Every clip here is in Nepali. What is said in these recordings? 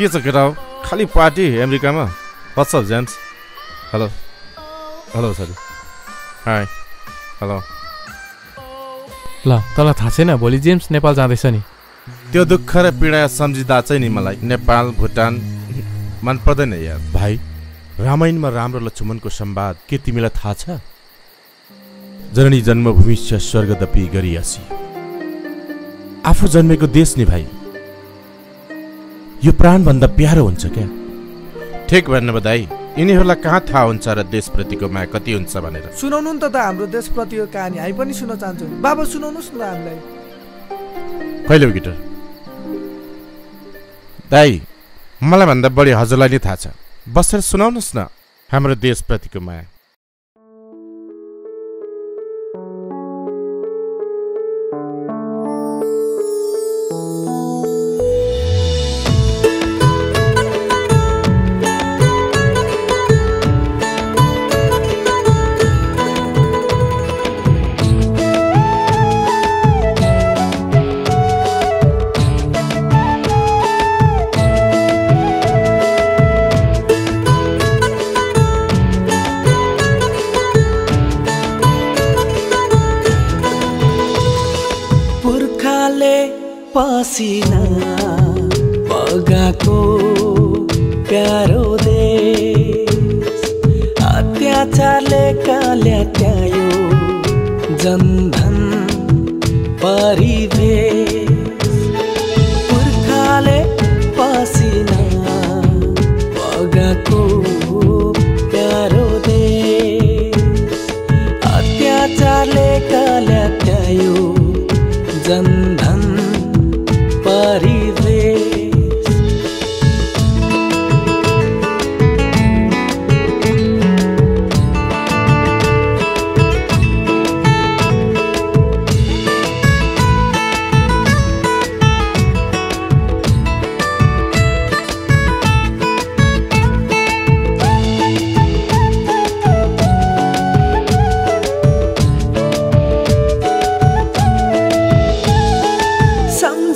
के छ केटा हो खालि पार्टी अमेरिकामा। What's up gents hello hello sorry hi hello ल तँलाई थाहा छैन भोलि जेम्स नेपाल जाँदैछ नि। त्यो दुःख र पीडा सम्झिँदा चाहिँ नि मलाई नेपाल भुटान मन पर्दैन यार। भाइ रामायणमा राम र लक्ष्मणको संवाद के तिमीलाई थाहा छ? जननी जन्मभूमि स्वर्गदपी गरियासी। आफू जन्मेको देश नि भाइ। यो प्राणभन्दा प्यारो हुन्छ क्या? ठिक भन्नु दाई। यिनीहरूलाई कहाँ थाहा हुन्छ र देशप्रतिको माया कति हुन्छ भनेर? सुनाउनु नि त त हाम्रो देशप्रतिको कहानी। हामी पनि सुन्न चाहन्छौँ। बाबा सुनाउनुहोस् न हामीलाई। कहिले हो गिटार? दाई मलाई भन्दा बढी हजुरलाई नै थाहा छ। बसेर सुनाउनुहोस् न हाम्रो देशप्रतिको माया। पुर्खाले पसिना बगाको प्यारो देश। अत्याचारले काल्यात्यायो जनधन परिवेश। पुर्खाले पसिना बगाको बन्धन् धन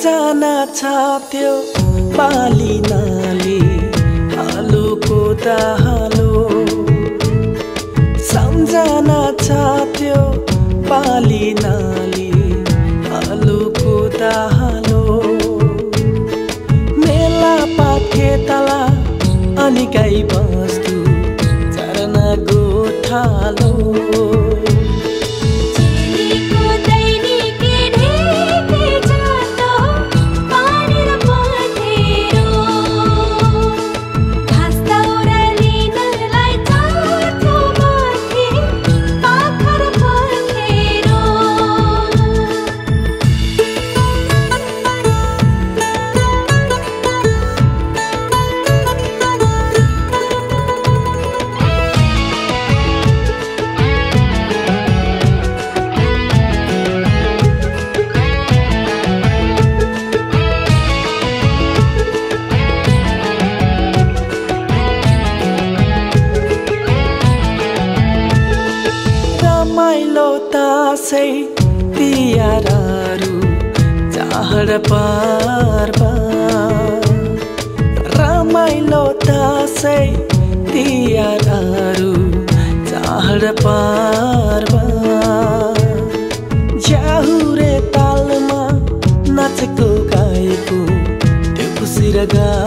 सम्झना छ त्यो बाली नाली हालोको त हालो सम्झना छ त्यो बाली नाली हालोको त हालो मेला पाखे तला अनि गाई रमाइलो तासै तिहारहरू चाड पर्व रमाइलो तासै तिहारहरू चाड पर्व ज्याहुरे तालमा नाचेको गाएको त्यो खुसी र गर्व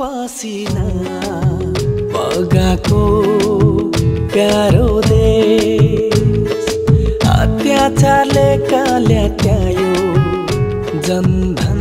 पसिना जगाको प्यारो देश अत्याचारले काल्याट्यायो जनधन